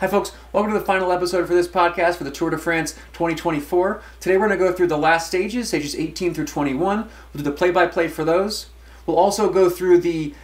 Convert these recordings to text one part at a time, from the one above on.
Hi, folks. Welcome to the final episode for this podcast for the Tour de France 2024. Today, we're going to go through the last stages, stages 18 through 21. We'll do the play by play for those. We'll also go through the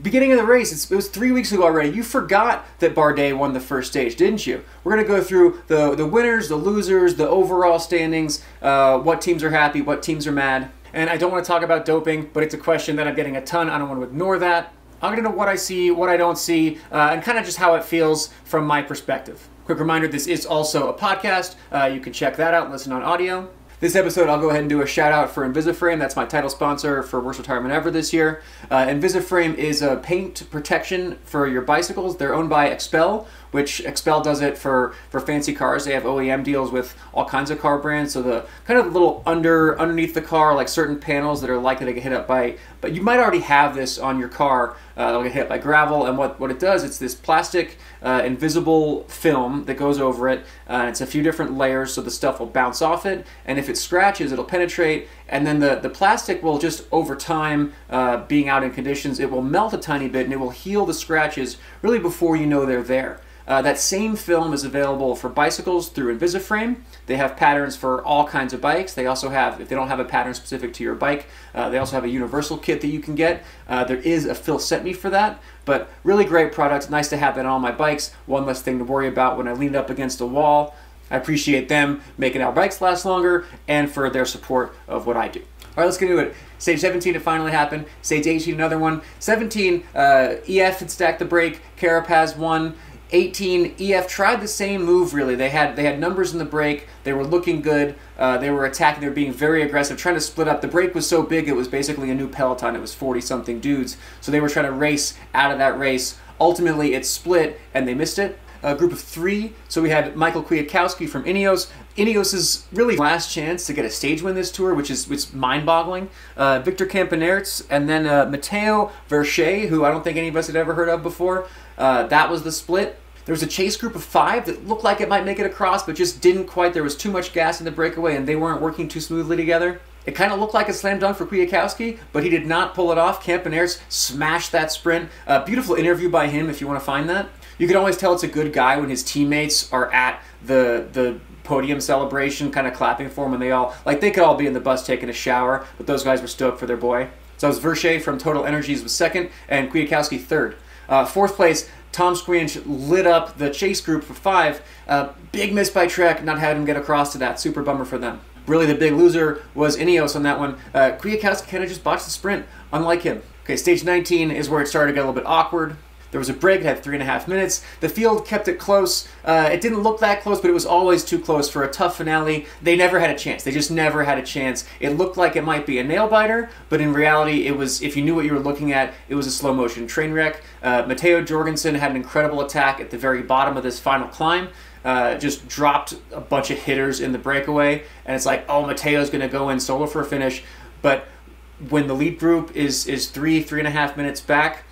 beginning of the race. It's, it was three weeks ago already. You forgot that Bardet won the first stage, didn't you? We're going to go through the, the winners, the losers, the overall standings, uh, what teams are happy, what teams are mad. And I don't want to talk about doping, but it's a question that I'm getting a ton. I don't want to ignore that. I'm going to know what I see, what I don't see, uh, and kind of just how it feels from my perspective. Quick reminder this is also a podcast. Uh, you can check that out listen on audio. This episode, I'll go ahead and do a shout out for Invisiframe. That's my title sponsor for Worst Retirement Ever this year. Uh, Invisiframe is a paint protection for your bicycles. They're owned by XPEL, which XPEL does it for, for fancy cars. They have OEM deals with all kinds of car brands. So the kind of little under underneath the car, like certain panels that are likely to get hit up by, but you might already have this on your car. Uh, they'll get hit by gravel, and what, what it does, it's this plastic uh, invisible film that goes over it. Uh, it's a few different layers, so the stuff will bounce off it, and if it scratches, it'll penetrate, and then the, the plastic will just over time, uh, being out in conditions, it will melt a tiny bit, and it will heal the scratches really before you know they're there. Uh, that same film is available for bicycles through Invisiframe. They have patterns for all kinds of bikes. They also have, if they don't have a pattern specific to your bike, uh, they also have a universal kit that you can get. Uh, there is a Phil sent me for that, but really great product. Nice to have that on all my bikes. One less thing to worry about when I lean up against a wall. I appreciate them making our bikes last longer and for their support of what I do. All right, let's get into it. Stage 17 it finally happened. Stage 18 another one. 17 uh, EF had stacked the brake. Carapaz won. 18 EF tried the same move really. They had they had numbers in the brake. They were looking good. Uh, they were attacking. They were being very aggressive, trying to split up. The brake was so big it was basically a new peloton. It was 40 something dudes. So they were trying to race out of that race. Ultimately, it split and they missed it. A group of three. So we had Michael Kwiatkowski from Ineos. Ineos' is really last chance to get a stage win this tour, which is mind-boggling. Uh, Victor Campenaerts and then uh, Matteo Vercher, who I don't think any of us had ever heard of before. Uh, that was the split. There was a chase group of five that looked like it might make it across, but just didn't quite. There was too much gas in the breakaway, and they weren't working too smoothly together. It kind of looked like a slam dunk for Kwiatkowski, but he did not pull it off. Campenaerts smashed that sprint. A beautiful interview by him if you want to find that. You can always tell it's a good guy when his teammates are at the the podium celebration, kind of clapping for him, and they all like they could all be in the bus taking a shower, but those guys were stoked for their boy. So it was Vercher from Total Energies was second, and Kwiatkowski third. Uh, fourth place, Tom Skujiņš lit up the chase group for five. Uh, big miss by Trek, not having him get across to that. Super bummer for them. Really, the big loser was Ineos on that one. Uh, Kwiatkowski kind of just botched the sprint, unlike him. Okay, stage 19 is where it started to get a little bit awkward. There was a break, it had three and a half minutes. The field kept it close. Uh, it didn't look that close, but it was always too close for a tough finale. They never had a chance. They just never had a chance. It looked like it might be a nail biter, but in reality, it was, if you knew what you were looking at, it was a slow motion train wreck. Uh, Matteo Jorgenson had an incredible attack at the very bottom of this final climb. Uh, just dropped a bunch of hitters in the breakaway, and it's like, oh, Matteo's going to go in solo for a finish. But when the lead group is is three, three and a half minutes back,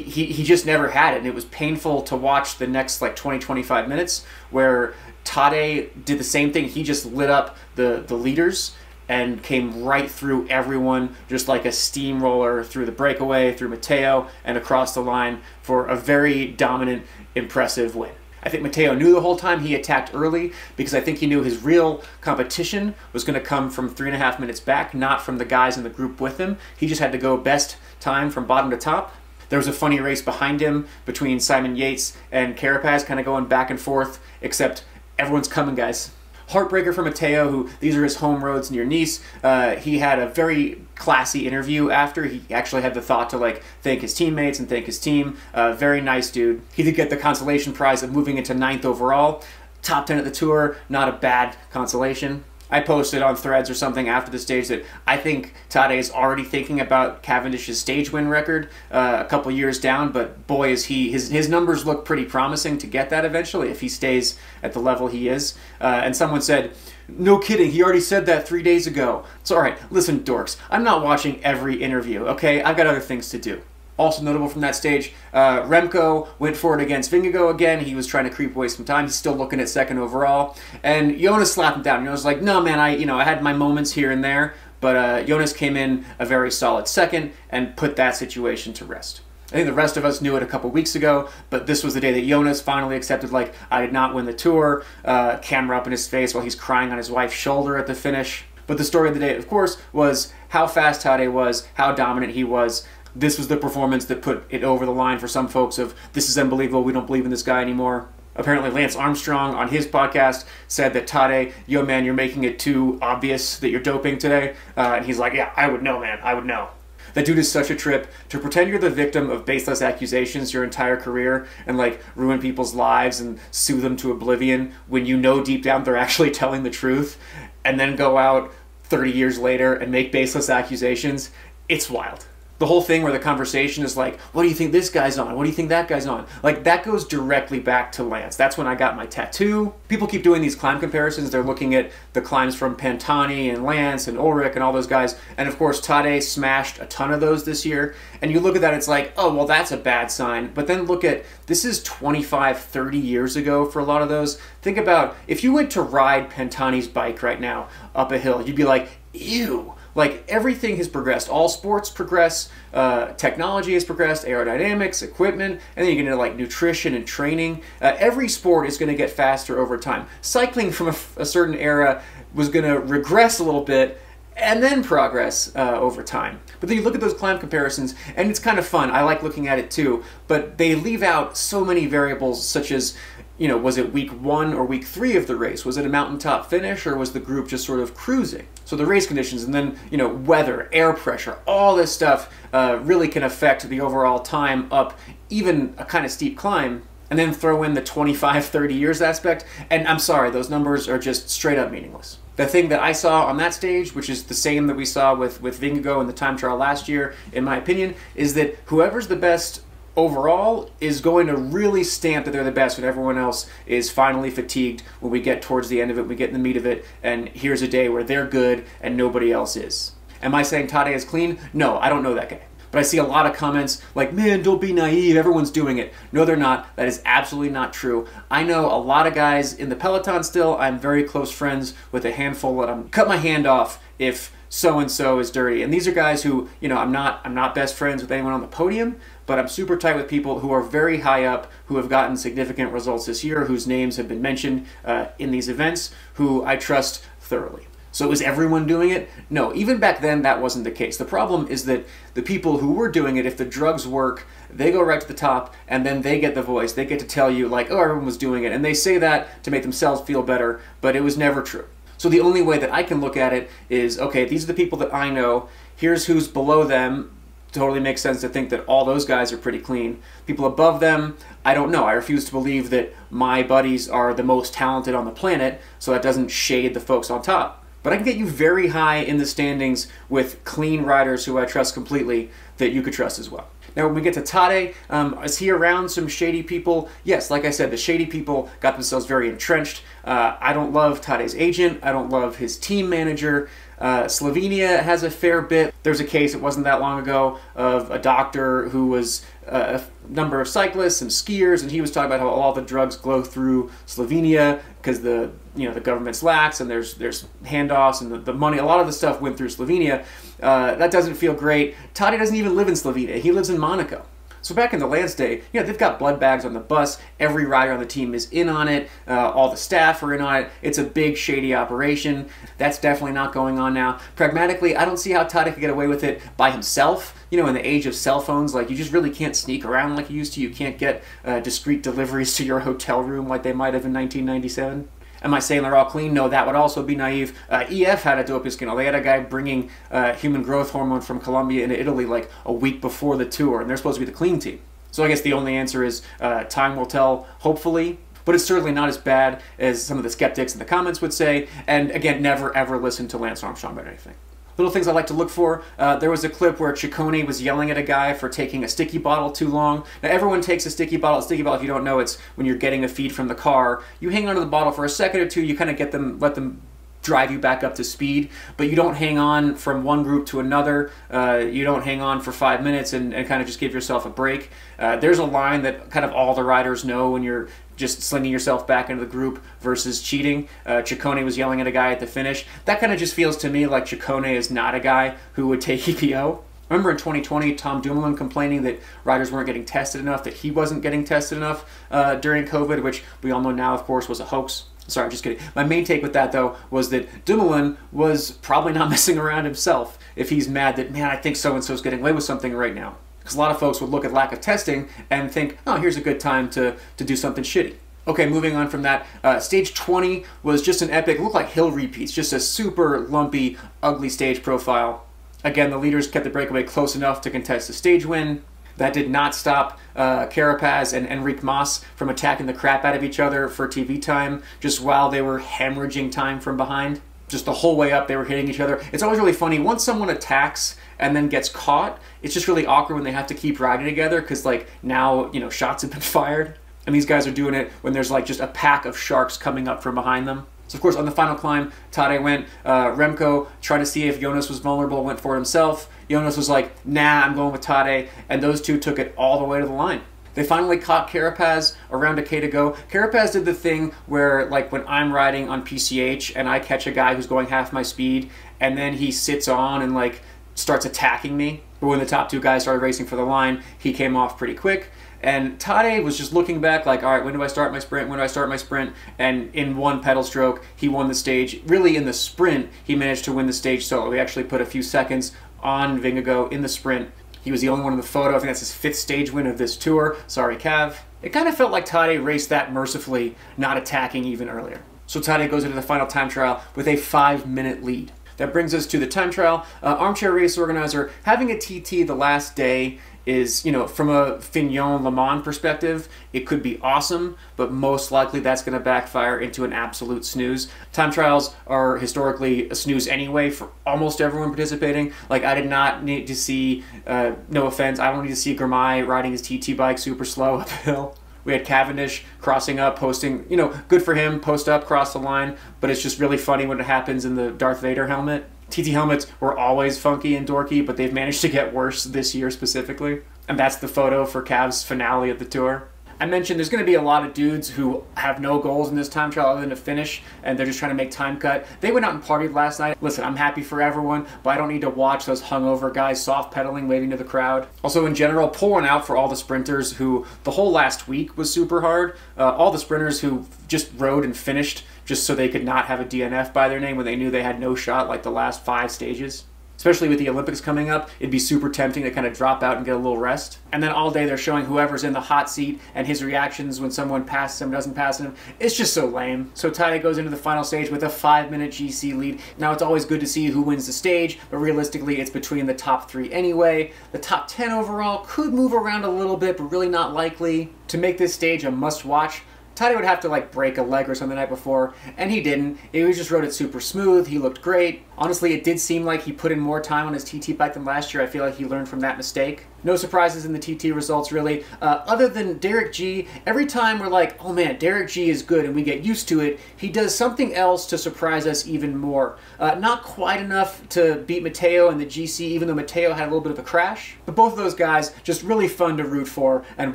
he, he, just never had it. And it was painful to watch the next like 20, 25 minutes where Tadej did the same thing. He just lit up the, the leaders and came right through everyone, just like a steamroller through the breakaway, through Matteo, and across the line for a very dominant, impressive win. I think Matteo knew the whole time he attacked early because I think he knew his real competition was going to come from three and a half minutes back, not from the guys in the group with him. He just had to go best time from bottom to top. There was a funny race behind him between Simon Yates and Carapaz, kind of going back and forth, except everyone's coming, guys. Heartbreaker for Matteo, who these are his home roads near Nice. Uh, he had a very classy interview after. He actually had the thought to like thank his teammates and thank his team. Uh, very nice dude. He did get the consolation prize of moving into ninth overall. Top 10 at the tour, not a bad consolation. I posted on threads or something after the stage that I think Tadej is already thinking about Cavendish's stage win record uh, a couple years down, but boy, is he his his numbers look pretty promising to get that eventually if he stays at the level he is. Uh, and someone said. No kidding, he already said that three days ago. So, alright, listen, dorks, I'm not watching every interview, okay? I've got other things to do. Also notable from that stage, uh, Remco went for it against Vingegaard again. He was trying to creep away some time. He's still looking at second overall. And Jonas slapped him down. Jonas was like, no, man, I, you know, I had my moments here and there. But uh, Jonas came in a very solid second and put that situation to rest. I think the rest of us knew it a couple weeks ago, but this was the day that Jonas finally accepted, like, I did not win the tour. Uh, camera up in his face while he's crying on his wife's shoulder at the finish. But the story of the day, of course, was how fast Tadej was, how dominant he was. This was the performance that put it over the line for some folks of, this is unbelievable, we don't believe in this guy anymore. Apparently, Lance Armstrong on his podcast said that Tadej, yo man, you're making it too obvious that you're doping today. Uh, and he's like, yeah, I would know, man, I would know. That dude is such a trip to pretend you're the victim of baseless accusations your entire career and like ruin people's lives and sue them to oblivion when you know deep down they're actually telling the truth and then go out 30 years later and make baseless accusations. It's wild the whole thing where the conversation is like, what do you think this guy's on? What do you think that guy's on? Like that goes directly back to Lance. That's when I got my tattoo. People keep doing these climb comparisons. They're looking at the climbs from Pantani and Lance and Ullrich and all those guys. And of course, Tadej smashed a ton of those this year. And you look at that, it's like, oh, well, that's a bad sign. But then look at this is 25, 30 years ago for a lot of those. Think about if you went to ride Pantani's bike right now up a hill, you'd be like, ew like everything has progressed. All sports progress, uh, technology has progressed, aerodynamics, equipment, and then you get into like nutrition and training. Uh, every sport is going to get faster over time. Cycling from a, a certain era was going to regress a little bit and then progress uh, over time. But then you look at those climb comparisons, and it's kind of fun. I like looking at it too, but they leave out so many variables, such as you know, was it week one or week three of the race? Was it a mountaintop finish or was the group just sort of cruising? So the race conditions and then, you know, weather, air pressure, all this stuff uh, really can affect the overall time up even a kind of steep climb. And then throw in the 25, 30 years aspect. And I'm sorry, those numbers are just straight up meaningless. The thing that I saw on that stage, which is the same that we saw with, with Vingegaard in the time trial last year, in my opinion, is that whoever's the best overall is going to really stamp that they're the best when everyone else is finally fatigued when we get towards the end of it, we get in the meat of it, and here's a day where they're good and nobody else is. Am I saying Tadej is clean? No, I don't know that guy. But I see a lot of comments like, man, don't be naive, everyone's doing it. No, they're not. That is absolutely not true. I know a lot of guys in the Peloton still. I'm very close friends with a handful that I'm cut my hand off if so and so is dirty. And these are guys who, you know, I'm not I'm not best friends with anyone on the podium, but I'm super tight with people who are very high up, who have gotten significant results this year, whose names have been mentioned uh, in these events, who I trust thoroughly. So is everyone doing it? No, even back then that wasn't the case. The problem is that the people who were doing it, if the drugs work, they go right to the top and then they get the voice. They get to tell you, like, oh, everyone was doing it. And they say that to make themselves feel better, but it was never true. So the only way that I can look at it is okay, these are the people that I know. Here's who's below them totally makes sense to think that all those guys are pretty clean. People above them, I don't know. I refuse to believe that my buddies are the most talented on the planet, so that doesn't shade the folks on top. But I can get you very high in the standings with clean riders who I trust completely that you could trust as well. Now, when we get to Tadej, um, is he around some shady people? Yes, like I said, the shady people got themselves very entrenched. Uh, I don't love Tadej's agent. I don't love his team manager. Uh, Slovenia has a fair bit. There's a case, it wasn't that long ago, of a doctor who was uh, a number of cyclists and skiers, and he was talking about how all the drugs glow through Slovenia because the you know the government's lax and there's there's handoffs and the, the money. A lot of the stuff went through Slovenia. Uh, that doesn't feel great. Toddy doesn't even live in Slovenia. He lives in Monaco. So back in the Lance day, you know, they've got blood bags on the bus. Every rider on the team is in on it. Uh, all the staff are in on it. It's a big, shady operation. That's definitely not going on now. Pragmatically, I don't see how Tadej could get away with it by himself. You know, in the age of cell phones, like you just really can't sneak around like you used to. You can't get uh, discreet deliveries to your hotel room like they might have in 1997. Am I saying they're all clean? No, that would also be naive. Uh, EF had a doping scandal. They had a guy bringing uh, human growth hormone from Colombia into Italy like a week before the tour, and they're supposed to be the clean team. So I guess the only answer is uh, time will tell, hopefully. But it's certainly not as bad as some of the skeptics in the comments would say. And again, never ever listen to Lance Armstrong about anything. Little things I like to look for. Uh, there was a clip where Ciccone was yelling at a guy for taking a sticky bottle too long. Now everyone takes a sticky bottle. A sticky bottle, if you don't know, it's when you're getting a feed from the car. You hang onto the bottle for a second or two. You kind of get them, let them drive you back up to speed, but you don't hang on from one group to another. Uh, you don't hang on for five minutes and, and, kind of just give yourself a break. Uh, there's a line that kind of all the riders know when you're just slinging yourself back into the group versus cheating. Uh, Ciccone was yelling at a guy at the finish. That kind of just feels to me like Ciccone is not a guy who would take EPO. Remember in 2020, Tom Dumoulin complaining that riders weren't getting tested enough, that he wasn't getting tested enough uh, during COVID, which we all know now, of course, was a hoax. Sorry, I'm just kidding. My main take with that, though, was that Dumoulin was probably not messing around himself if he's mad that, man, I think so and so's getting away with something right now. Because a lot of folks would look at lack of testing and think, oh, here's a good time to, to do something shitty. Okay, moving on from that, uh, stage 20 was just an epic, looked like hill repeats, just a super lumpy, ugly stage profile. Again, the leaders kept the breakaway close enough to contest the stage win. That did not stop uh, Carapaz and Enric Mas from attacking the crap out of each other for TV time, just while they were hemorrhaging time from behind. Just the whole way up, they were hitting each other. It's always really funny. Once someone attacks and then gets caught, it's just really awkward when they have to keep riding together because, like, now, you know, shots have been fired. And these guys are doing it when there's like just a pack of sharks coming up from behind them. So of course on the final climb, Tadej went. Uh, Remco tried to see if Jonas was vulnerable, went for himself. Jonas was like, "Nah, I'm going with Tadej," and those two took it all the way to the line. They finally caught Carapaz around a K to go. Carapaz did the thing where, like, when I'm riding on PCH and I catch a guy who's going half my speed, and then he sits on and like starts attacking me. But when the top two guys started racing for the line, he came off pretty quick. And Tadej was just looking back, like, all right, when do I start my sprint? When do I start my sprint? And in one pedal stroke, he won the stage. Really, in the sprint, he managed to win the stage solo. He actually put a few seconds on Vingegaard in the sprint. He was the only one in the photo. I think that's his fifth stage win of this tour. Sorry, Cav. It kind of felt like Tadej raced that mercifully, not attacking even earlier. So Tadej goes into the final time trial with a five minute lead. That brings us to the time trial. Uh, armchair race organizer having a TT the last day is, you know, from a Fignon LeMond perspective, it could be awesome, but most likely that's going to backfire into an absolute snooze. Time trials are historically a snooze anyway for almost everyone participating. Like, I did not need to see, uh, no offense, I don't need to see Girmay riding his TT bike super slow uphill. We had Cavendish crossing up, posting, you know, good for him, post up, cross the line, but it's just really funny when it happens in the Darth Vader helmet. TT helmets were always funky and dorky, but they've managed to get worse this year specifically. And that's the photo for Cav's finale at the tour. I mentioned there's going to be a lot of dudes who have no goals in this time trial other than to finish, and they're just trying to make time cut. They went out and partied last night. Listen, I'm happy for everyone, but I don't need to watch those hungover guys soft pedaling, waving to the crowd. Also, in general, one out for all the sprinters who the whole last week was super hard. Uh, all the sprinters who just rode and finished just so they could not have a DNF by their name when they knew they had no shot, like the last five stages especially with the Olympics coming up, it'd be super tempting to kind of drop out and get a little rest. And then all day they're showing whoever's in the hot seat and his reactions when someone passes him, doesn't pass him. It's just so lame. So Tadej goes into the final stage with a five minute GC lead. Now it's always good to see who wins the stage, but realistically it's between the top three anyway. The top 10 overall could move around a little bit, but really not likely. To make this stage a must watch, Tadej would have to like break a leg or something the night before, and he didn't. He just rode it super smooth. He looked great. Honestly, it did seem like he put in more time on his TT bike than last year. I feel like he learned from that mistake. No surprises in the TT results, really. Uh, other than Derek Gee, every time we're like, oh man, Derek Gee is good and we get used to it, he does something else to surprise us even more. Uh, not quite enough to beat Matteo and the GC, even though Matteo had a little bit of a crash. But both of those guys, just really fun to root for and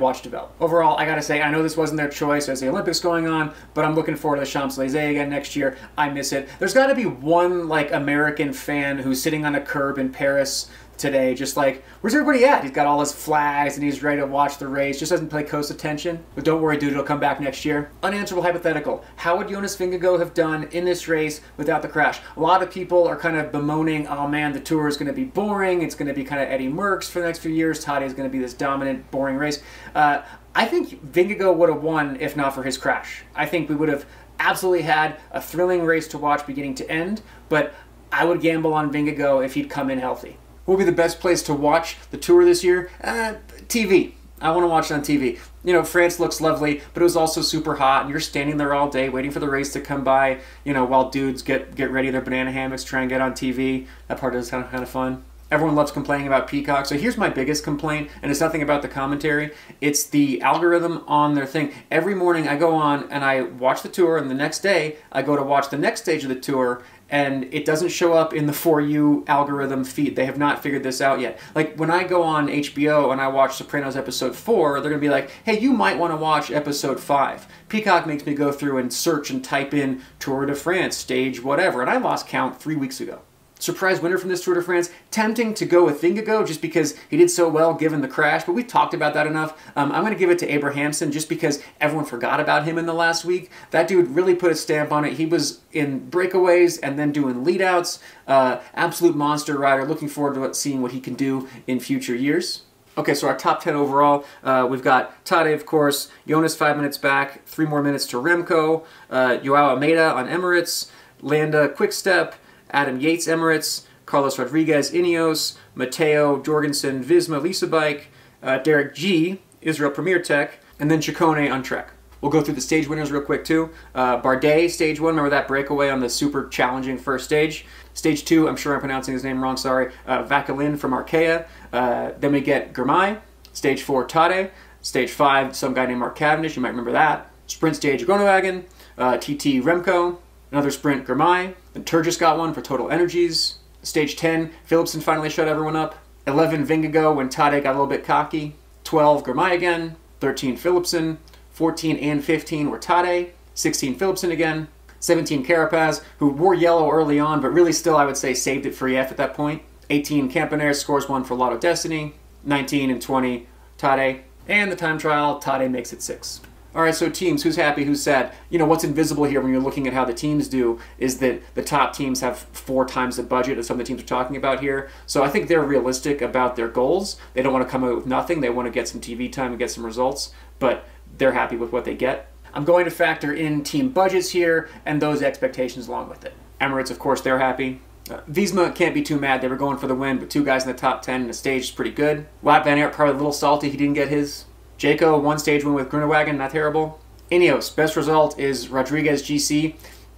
watch develop. Overall, I gotta say, I know this wasn't their choice as the Olympics going on, but I'm looking forward to the Champs-Elysees again next year. I miss it. There's gotta be one, like, American fan who's sitting on a curb in Paris today, just like, where's everybody at? He's got all his flags and he's ready to watch the race, just doesn't play close attention. But don't worry, dude, it'll come back next year. Unanswerable hypothetical. How would Jonas Vingegaard have done in this race without the crash? A lot of people are kind of bemoaning, oh man, the tour is going to be boring. It's going to be kind of Eddie Merckx for the next few years. Tadej is going to be this dominant, boring race. Uh, I think Vingegaard would have won if not for his crash. I think we would have absolutely had a thrilling race to watch beginning to end, but I would gamble on Vingegaard if he'd come in healthy. What would be the best place to watch the tour this year? Uh, TV. I want to watch it on TV. You know, France looks lovely, but it was also super hot, and you're standing there all day waiting for the race to come by. You know, while dudes get get ready their banana hammocks, try and get on TV. That part is kind of kind of fun. Everyone loves complaining about Peacock. So here's my biggest complaint, and it's nothing about the commentary. It's the algorithm on their thing. Every morning I go on and I watch the tour, and the next day I go to watch the next stage of the tour, and it doesn't show up in the For You algorithm feed. They have not figured this out yet. Like when I go on HBO and I watch Sopranos episode 4, they're going to be like, hey, you might want to watch episode 5. Peacock makes me go through and search and type in Tour de France, stage whatever, and I lost count three weeks ago. Surprise winner from this Tour de France. Tempting to go with Vingegaard just because he did so well given the crash, but we've talked about that enough. Um, I'm going to give it to Abrahamsen just because everyone forgot about him in the last week. That dude really put a stamp on it. He was in breakaways and then doing leadouts. Uh, absolute monster rider. Looking forward to seeing what he can do in future years. Okay, so our top 10 overall, uh, we've got Tadej, of course, Jonas five minutes back, three more minutes to Remco, uh, Joao Almeida on Emirates, Landa Quickstep, Adam Yates Emirates, Carlos Rodriguez Ineos, Matteo Jorgenson Visma Lease a Bike, uh, Derek Gee Israel Premier Tech, and then Ciccone on Trek. We'll go through the stage winners real quick too. Uh, Bardet, stage one, remember that breakaway on the super challenging first stage. Stage two, I'm sure I'm pronouncing his name wrong, sorry. Uh, from Arkea. Uh, then we get Girmay. Stage four, Tadej. Stage five, some guy named Mark Cavendish, you might remember that. Sprint stage, Groenewegen. Uh, TT Remco. Another sprint, Girmay. Then Turgis got one for Total Energies. Stage 10, Philipsen finally shut everyone up. 11, Vingegaard when Tadej got a little bit cocky. 12, Girmay again. 13, Philipsen. 14 and 15 were Tadej. 16, Philipsen again. 17, Carapaz, who wore yellow early on, but really still, I would say, saved it for EF at that point. 18, Campenaerts scores one for Lotto Dstny. 19 and 20, Tadej. And the time trial, Tadej makes it six. All right, so teams, who's happy, who's sad? You know, what's invisible here when you're looking at how the teams do is that the top teams have four times the budget of some of the teams we're talking about here. So I think they're realistic about their goals. They don't want to come out with nothing. They want to get some TV time and get some results, but they're happy with what they get. I'm going to factor in team budgets here and those expectations along with it. Emirates, of course, they're happy. Uh, Visma can't be too mad. They were going for the win, but two guys in the top 10 in the stage is pretty good. Wout Van Aert probably a little salty he didn't get his. Jayco, one stage win with Groenewegen, not terrible. Ineos, best result is Rodriguez GC.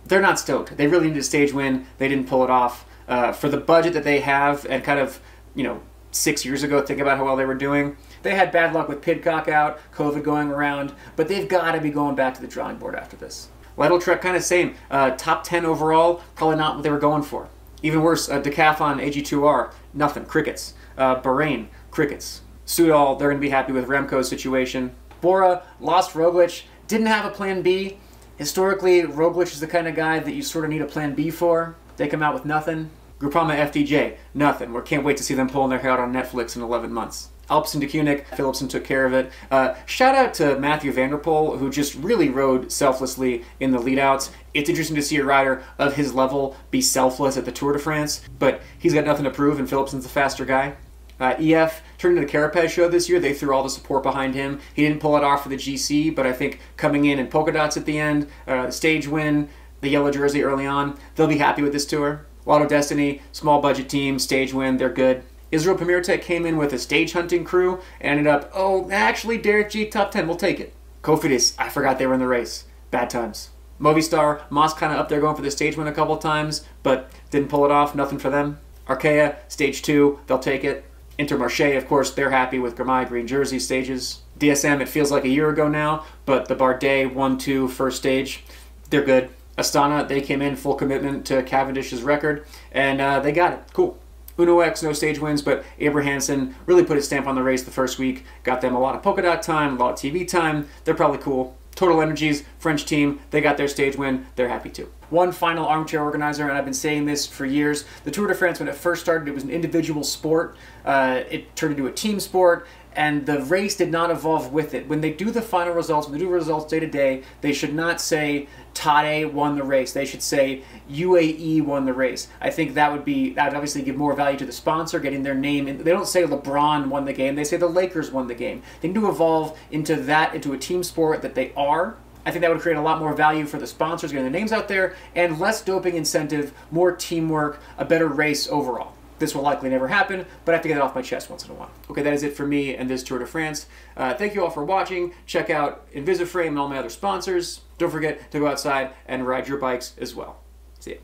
They're not stoked. They really needed a stage win. They didn't pull it off. Uh, for the budget that they have and kind of, you know, six years ago, think about how well they were doing. They had bad luck with Pidcock out, COVID going around, but they've got to be going back to the drawing board after this. Lidl Trek, kind of same. Uh, top 10 overall, probably not what they were going for. Even worse, uh, Decathlon AG2R, nothing, crickets. Uh, Bahrain, crickets. Soudal, they're going to be happy with Remco's situation. Bora lost Roglic, didn't have a plan B. Historically, Roglic is the kind of guy that you sort of need a plan B for. They come out with nothing. Groupama FDJ, nothing. We can't wait to see them pulling their hair out on Netflix in 11 months. Alpecin-Deceuninck, Philipsen took care of it. Uh, shout out to Mathieu van der Poel, who just really rode selflessly in the leadouts. It's interesting to see a rider of his level be selfless at the Tour de France, but he's got nothing to prove, and Philipsen's the faster guy. Uh, EF turned into the Carapaz show this year. They threw all the support behind him. He didn't pull it off for the GC, but I think coming in in polka dots at the end, uh, the stage win, the yellow jersey early on, they'll be happy with this tour. Lotto Dstny, small budget team, stage win, they're good. Israel Premier Tech came in with a stage hunting crew and ended up, oh, actually, Derek Gee, top 10, we'll take it. Cofidis, I forgot they were in the race. Bad times. Movistar, Mas kind of up there going for the stage win a couple times, but didn't pull it off, nothing for them. Arkea, stage two, they'll take it. Intermarché, of course, they're happy with Girmay Green Jersey stages. DSM, it feels like a year ago now, but the Bardet 1 2 first stage, they're good. Astana, they came in full commitment to Cavendish's record, and uh, they got it. Cool. Uno X, no stage wins, but Abrahamsen really put his stamp on the race the first week. Got them a lot of polka dot time, a lot of TV time. They're probably cool. Total Energies, French team, they got their stage win. They're happy too. One final armchair organizer, and I've been saying this for years. The Tour de France, when it first started, it was an individual sport. Uh, it turned into a team sport and the race did not evolve with it. When they do the final results, when they do results day to day, they should not say Tadej won the race. They should say UAE won the race. I think that would be that would obviously give more value to the sponsor, getting their name. They don't say LeBron won the game. They say the Lakers won the game. They need to evolve into that into a team sport that they are. I think that would create a lot more value for the sponsors, getting their names out there, and less doping incentive, more teamwork, a better race overall. This will likely never happen, but I have to get it off my chest once in a while. Okay, that is it for me and this Tour de France. Uh, thank you all for watching. Check out Invisiframe and all my other sponsors. Don't forget to go outside and ride your bikes as well. See ya.